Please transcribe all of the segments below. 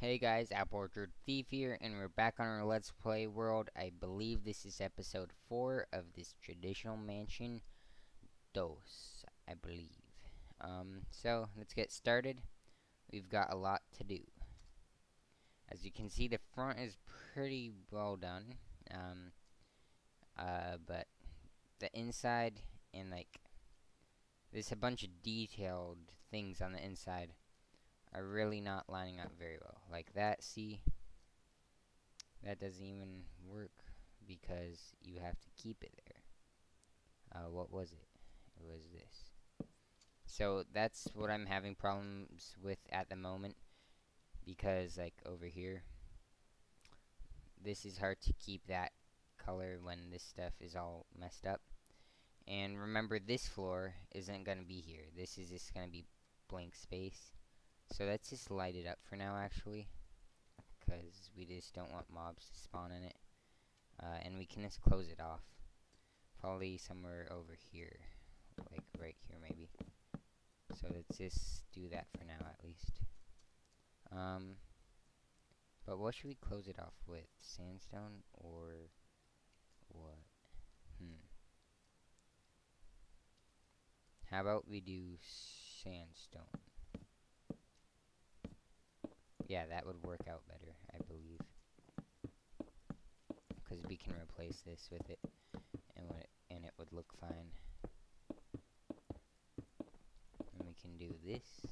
Hey guys, Apple Orchard Thief here, and we're back on our Let's Play world. I believe this is episode 4 of this traditional mansion DOS, I believe. Um, so, let's get started. We've got a lot to do. As you can see, the front is pretty well done. Um, uh, but the inside and, like, there's a bunch of detailed things on the inside are really not lining up very well. Like that, see? That doesn't even work because you have to keep it there. Uh, what was it? It was this. So that's what I'm having problems with at the moment because like over here this is hard to keep that color when this stuff is all messed up. And remember this floor isn't going to be here. This is just going to be blank space. So let's just light it up for now, actually. Because we just don't want mobs to spawn in it. Uh, and we can just close it off. Probably somewhere over here. Like right here, maybe. So let's just do that for now, at least. Um, but what should we close it off with? Sandstone or what? Hmm. How about we do sandstone? Yeah, that would work out better, I believe. Because we can replace this with it and, it, and it would look fine. And we can do this.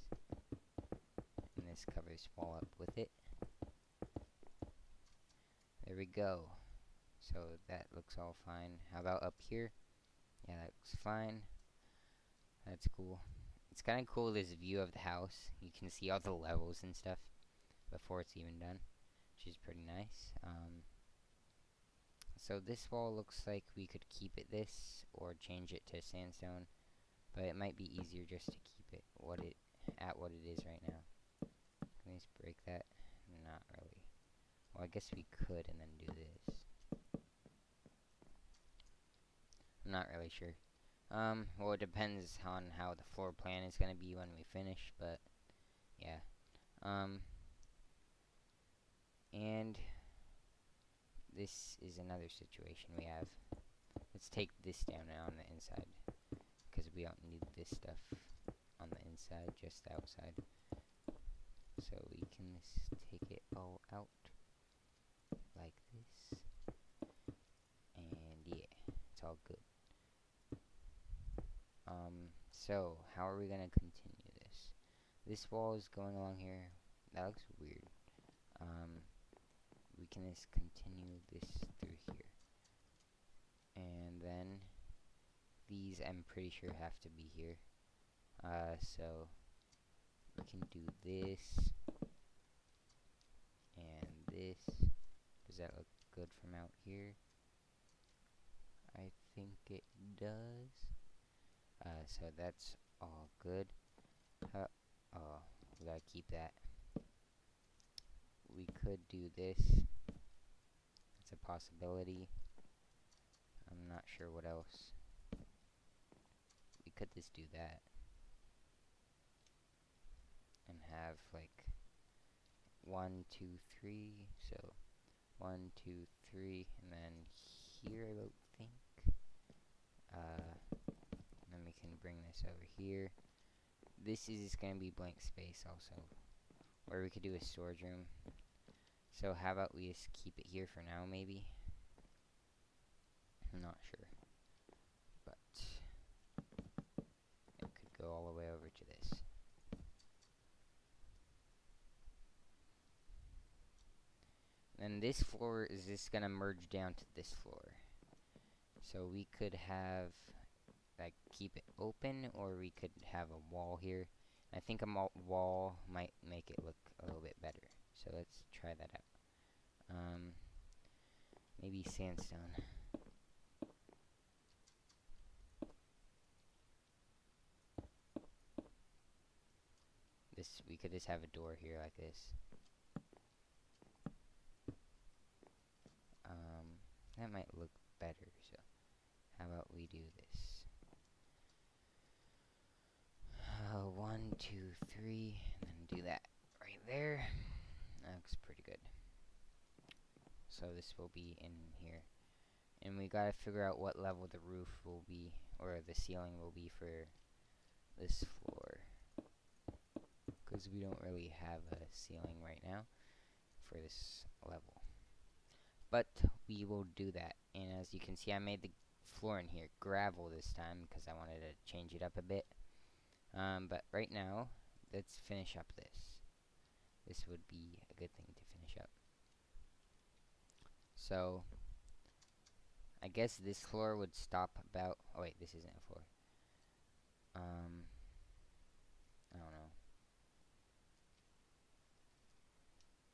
And this covers wall up with it. There we go. So that looks all fine. How about up here? Yeah, that looks fine. That's cool. It's kind of cool this view of the house. You can see all the levels and stuff before it's even done, which is pretty nice. Um, so this wall looks like we could keep it this or change it to sandstone, but it might be easier just to keep it what it at what it is right now. Can we just break that? Not really. Well, I guess we could and then do this. I'm not really sure. Um, well, it depends on how the floor plan is going to be when we finish, but, yeah. Um, and this is another situation we have. Let's take this down now on the inside, because we don't need this stuff on the inside, just the outside. So we can just take it all out like this. And yeah, it's all good. Um, so, how are we going to continue this? This wall is going along here. That looks weird. Um, can just continue this through here. And then, these I'm pretty sure have to be here. Uh, so, we can do this, and this. Does that look good from out here? I think it does. Uh, so that's all good. Uh, oh, we gotta keep that. We could do this. A possibility. I'm not sure what else. We could just do that. And have like one, two, three. So one, two, three, and then here I don't think. Uh, then we can bring this over here. This is going to be blank space also. Or we could do a storage room. So how about we just keep it here for now, maybe? I'm not sure. But it could go all the way over to this. And this floor is just going to merge down to this floor. So we could have, like, keep it open, or we could have a wall here. I think a wall might make it look a little bit better. So let's try that out. Um, maybe sandstone. This, we could just have a door here like this. Um, that might look better, so how about we do this? Uh, one, two, three, and then do that right there. looks pretty good. So this will be in here. And we gotta figure out what level the roof will be, or the ceiling will be for this floor. Because we don't really have a ceiling right now for this level. But we will do that. And as you can see, I made the floor in here gravel this time because I wanted to change it up a bit. Um, but right now, let's finish up this. This would be a good thing. So, I guess this floor would stop about... Oh wait, this isn't a floor. Um, I don't know.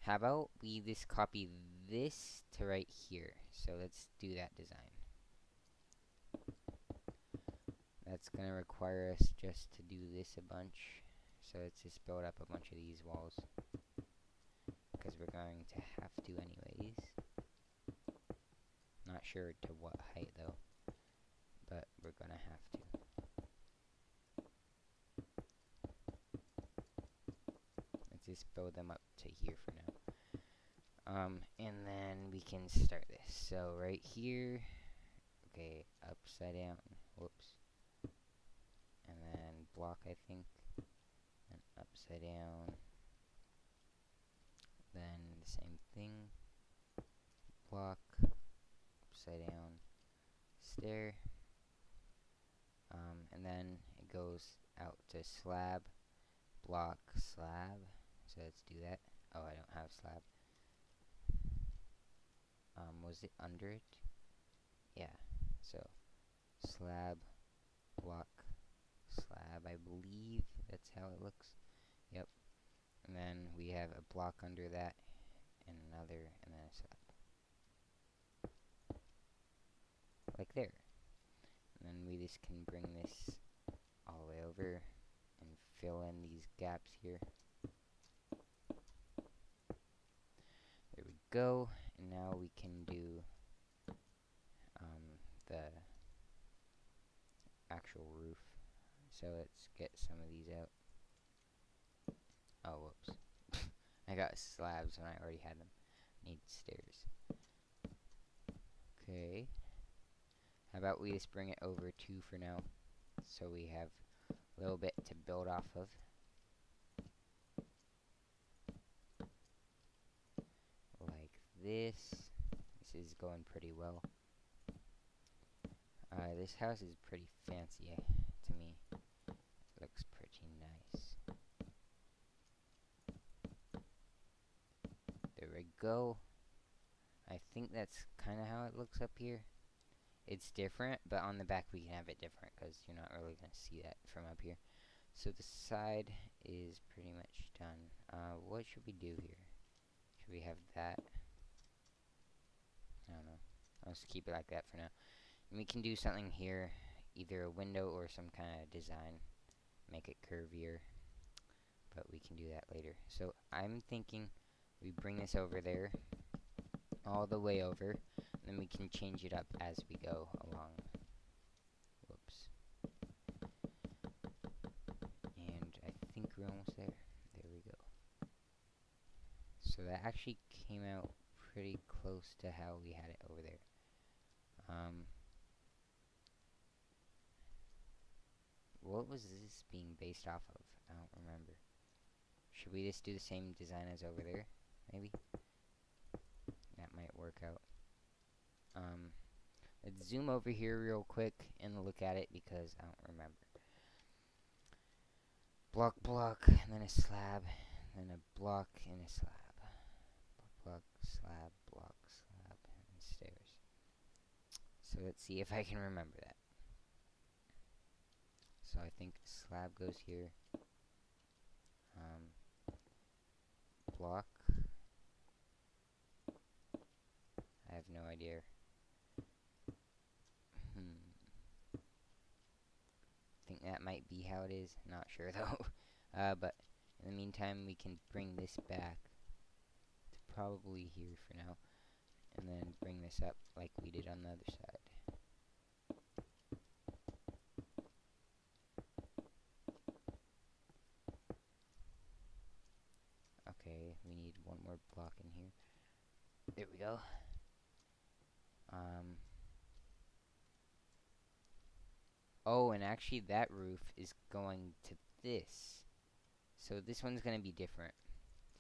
How about we just copy this to right here. So let's do that design. That's going to require us just to do this a bunch. So let's just build up a bunch of these walls. Because we're going to have to anyways. Not sure to what height though. But we're to have to. Let's just build them up to here for now. Um, and then we can start this. So right here, okay, upside down, whoops, and then block I think, and upside down, then the same thing, block, upside down, stair, um, and then it goes out to slab, block, slab, so let's do that. Oh, I don't have slab um, was it under it? Yeah, so slab, block, slab, I believe that's how it looks. Yep, and then we have a block under that, and another, and then a slab. Like there. And then we just can bring this all the way over and fill in these gaps here. There we go and now we can do um, the actual roof. So let's get some of these out. Oh, whoops. I got slabs when I already had them. Need stairs. Okay. How about we just bring it over two for now, so we have a little bit to build off of. Like this. This is going pretty well. Uh, this house is pretty fancy eh, to me. It looks pretty nice. There we go. I think that's kind of how it looks up here. It's different, but on the back we can have it different because you're not really going to see that from up here. So the side is pretty much done. Uh, what should we do here? Should we have that? I don't know. I'll just keep it like that for now. And we can do something here, either a window or some kind of design. Make it curvier. But we can do that later. So I'm thinking we bring this over there, all the way over, then we can change it up as we go along. Whoops. And I think we're almost there. There we go. So that actually came out pretty close to how we had it over there. Um, what was this being based off of? I don't remember. Should we just do the same design as over there? Maybe? That might work out. Um, let's zoom over here real quick and look at it because I don't remember. Block, block, and then a slab, and then a block and a slab block, block, slab, block, slab, and stairs. So let's see if I can remember that. So I think slab goes here. Um, block. I have no idea. Hmm. think that might be how it is. Not sure though. Uh, but in the meantime, we can bring this back to probably here for now. And then bring this up like we did on the other side. Okay, we need one more block in here. There we go. Um. Oh, and actually that roof is going to this. So this one's going to be different.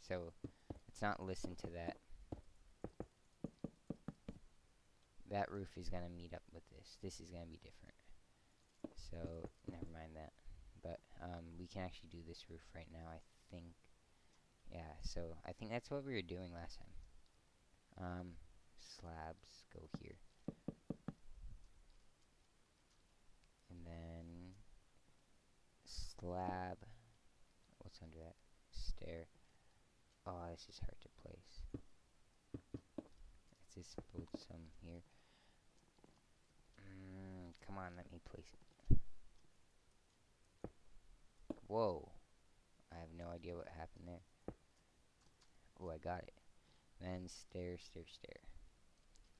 So let's not listen to that. That roof is going to meet up with this. This is going to be different. So never mind that. But um, we can actually do this roof right now, I think. Yeah, so I think that's what we were doing last time. Um, slabs go here. And then slab. What's under that? Stair. Oh, this is hard to place. Let's just build some here. Mm, come on, let me place it. Whoa. I have no idea what happened there. Oh, I got it. Then stair, stair, stair.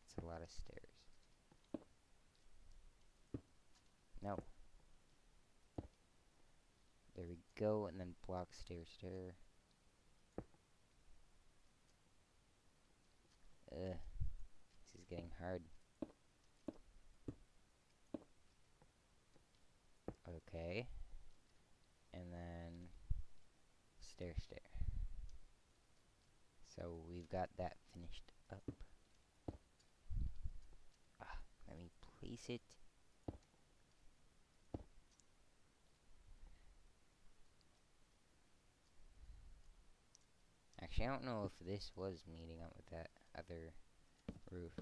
It's a lot of stairs. No. There we go, and then block, stair, stair. Ugh. This is getting hard. Okay. And then stair, stair. So we've got that finished up. Ah, let me place it. Actually, I don't know if this was meeting up with that other roof.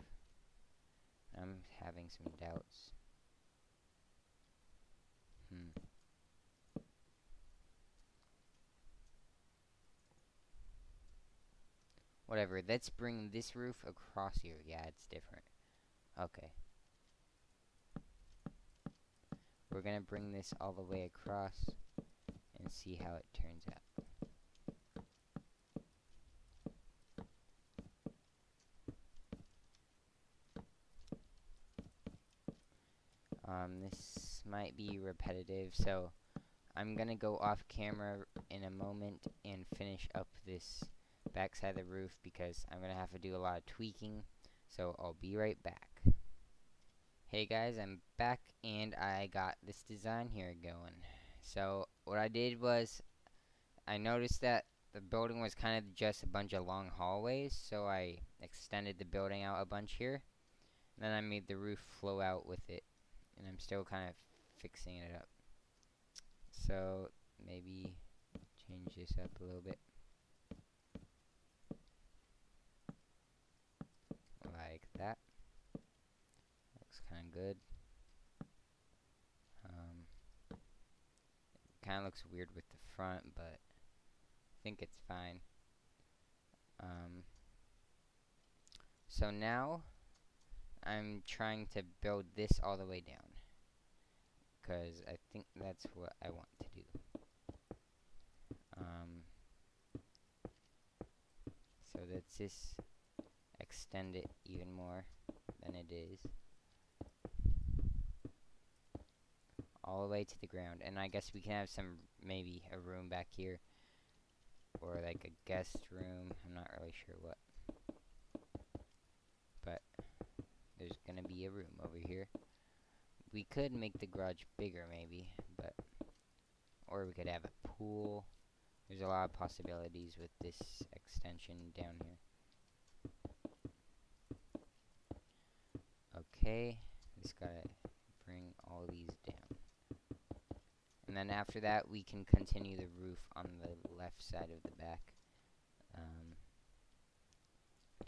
I'm having some doubts. Hmm. Whatever, let's bring this roof across here. Yeah, it's different. Okay. We're gonna bring this all the way across and see how it turns out. Um, this might be repetitive, so I'm gonna go off camera in a moment and finish up this backside of the roof because I'm going to have to do a lot of tweaking. So I'll be right back. Hey guys, I'm back and I got this design here going. So what I did was I noticed that the building was kind of just a bunch of long hallways, so I extended the building out a bunch here. And then I made the roof flow out with it, and I'm still kind of fixing it up. So maybe change this up a little bit. Like that. Looks kind of good. Um, kind of looks weird with the front, but I think it's fine. Um, so now I'm trying to build this all the way down because I think that's what I want to do. Um, so that's just extend it even more than it is. All the way to the ground. And I guess we can have some, maybe a room back here. Or like a guest room. I'm not really sure what. But there's to be a room over here. We could make the garage bigger maybe. But Or we could have a pool. There's a lot of possibilities with this extension down here. Okay, just gotta bring all these down. And then after that, we can continue the roof on the left side of the back. Um,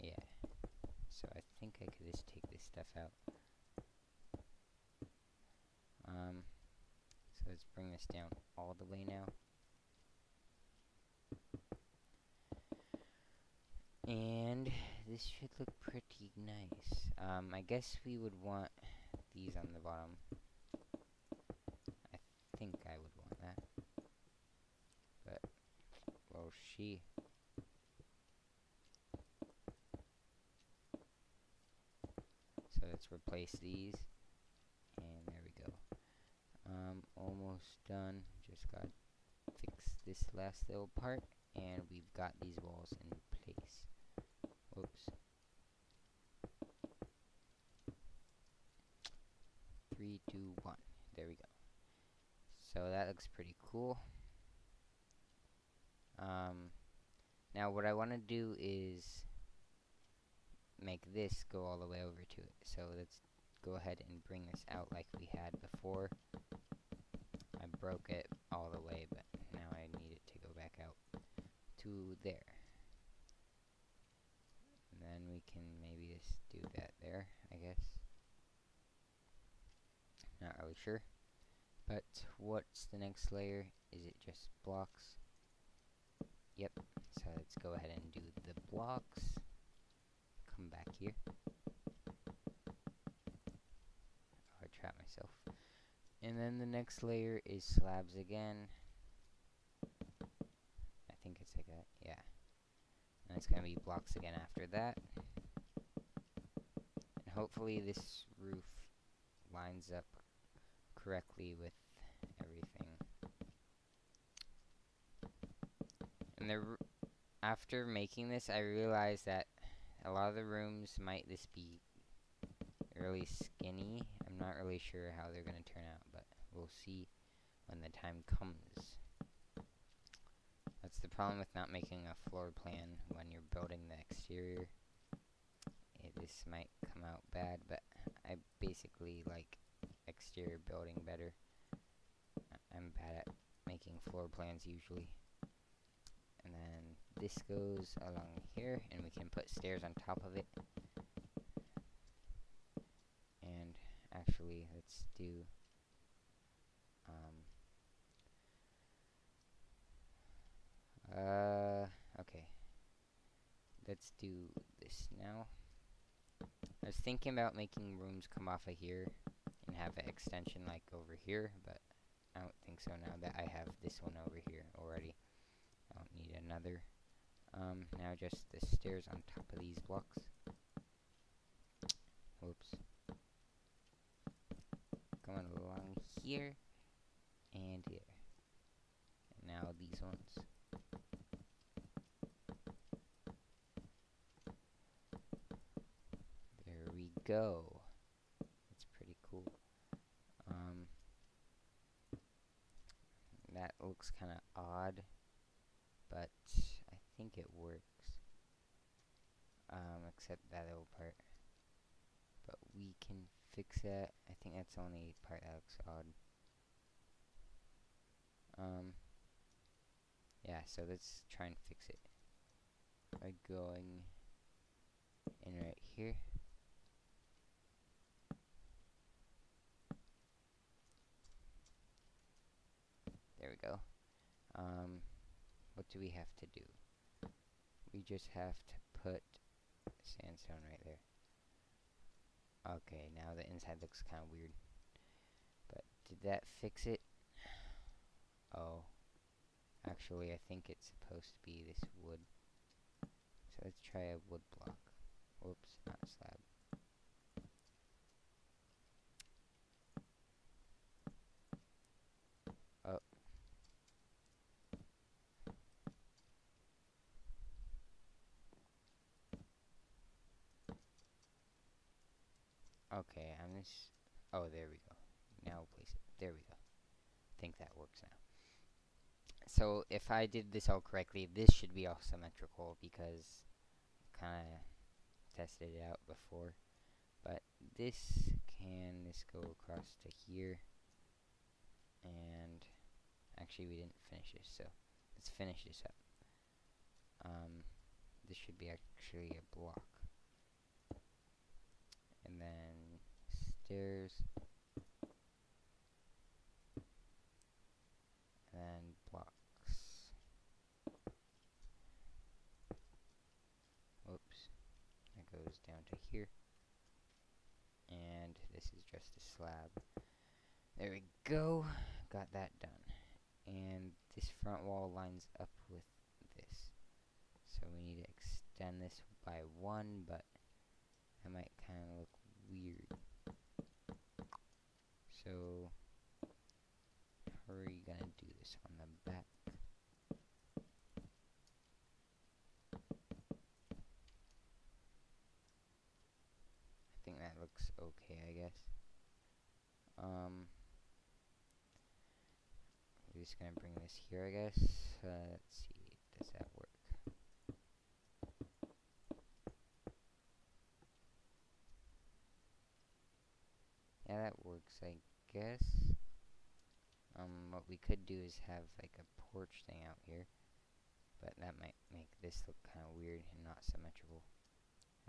yeah. So I think I could just take this stuff out. Um, so let's bring this down all the way now. And this should look pretty nice. Um, I guess we would want these on the bottom. I think I would want that. But, well, she... So let's replace these. And there we go. Um, almost done. Just got fix this last little part. And we've got these walls in place. Oops. Three, two, one. There we go. So that looks pretty cool. Um, now what I want to do is make this go all the way over to it. So let's go ahead and bring this out like we had before. Broke it all the way, but now I need it to go back out to there. And then we can maybe just do that there, I guess. Not really sure. But what's the next layer? Is it just blocks? Yep. So let's go ahead and do the blocks. Come back here. Oh, I trapped myself. And then the next layer is slabs again. I think it's like that. Yeah. And it's going to be blocks again after that. And hopefully this roof lines up correctly with everything. And the after making this, I realized that a lot of the rooms might just be really skinny. Not really sure how they're going to turn out, but we'll see when the time comes. That's the problem with not making a floor plan when you're building the exterior. It, this might come out bad, but I basically like exterior building better. I'm bad at making floor plans usually. And then this goes along here, and we can put stairs on top of it. And actually, let's do um, uh, okay. Let's do this now. I was thinking about making rooms come off of here and have an extension like over here, but I don't think so now that I have this one over here already. I don't need another. Um, now just the stairs on top of these blocks. Whoops. Going along here and here. And now these ones. There we go. That's pretty cool. Um, that looks kind of odd, but I think it works. Um, except that little part. Fix that. I think that's the only part that looks odd. Um, yeah, so let's try and fix it by going in right here. There we go. Um, what do we have to do? We just have to put sandstone right there. Okay, now the inside looks kind of weird. But did that fix it? Oh. Actually, I think it's supposed to be this wood. So let's try a wood block. Whoops, not slab. Oh. Oh, there we go. Now place it. There we go. I think that works now. So, if I did this all correctly, this should be all symmetrical because kind of tested it out before. But this can this go across to here. And actually we didn't finish this, so let's finish this up. Um, this should be actually a block. And then stairs. And blocks. Whoops. That goes down to here. And this is just a slab. There we go. Got that done. And this front wall lines up with this. So we need to extend this by one, but that might kind of look weird. So, how are you gonna do this on the back? I think that looks okay, I guess. Um, we're just gonna bring this here, I guess. Uh, let's see, does that work? Yeah, that guess. Um, what we could do is have like a porch thing out here. But that might make this look kind of weird and not symmetrical.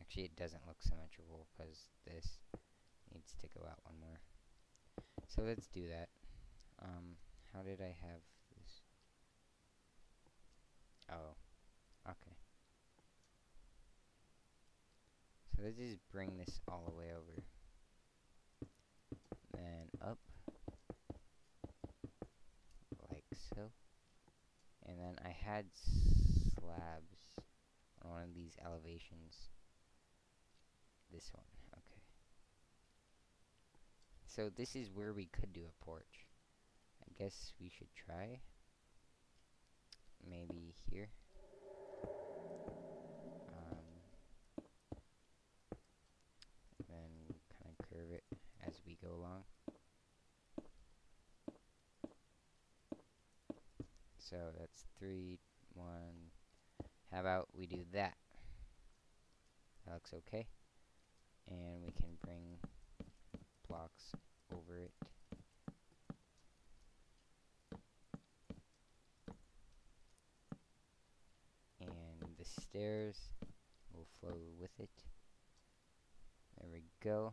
Actually, it doesn't look symmetrical because this needs to go out one more. So let's do that. Um, how did I have this? Oh, okay. So let's just bring this all the way over. Then up. Like so. And then I had slabs on one of these elevations. This one, okay. So this is where we could do a porch. I guess we should try. Maybe here. Um, then kind of curve it as we go along. So that's three, one. How about we do that? That looks okay and we can bring blocks over it. And the stairs will flow with it. There we go.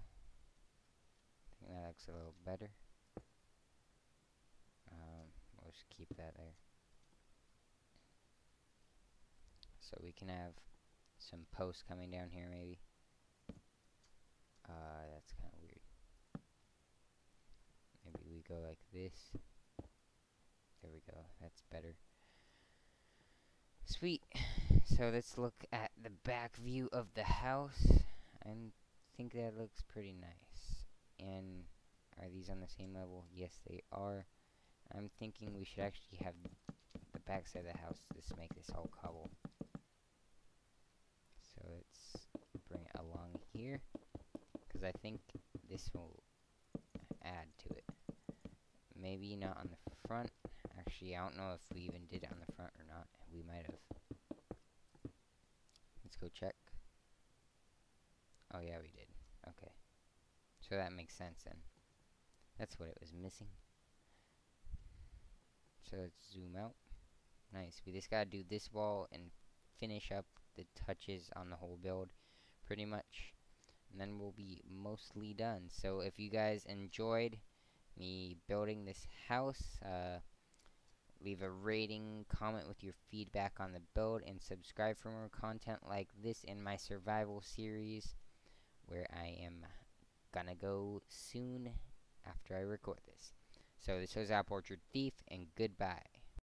I think that looks a little better. Um, we'll just keep that there. So we can have some posts coming down here maybe. Uh, that's kind of weird. Maybe we go like this. There we go. That's better. Sweet. So let's look at the back view of the house. I think that looks pretty nice. And are these on the same level? Yes, they are. I'm thinking we should actually have the back side of the house just make this all cobble. So let's bring it along here because I think this will add to it. Maybe not on the front. Actually, I don't know if we even did it on the front or not. We might have. Let's go check. Oh yeah, we did. Okay. So that makes sense then. That's what it was missing. So let's zoom out. Nice. We just gotta do this wall and finish up the touches on the whole build pretty much and then we'll be mostly done. So if you guys enjoyed me building this house, uh, leave a rating, comment with your feedback on the build, and subscribe for more content like this in my survival series, where I am gonna go soon after I record this. So this was Apple Orchard Thief, and goodbye.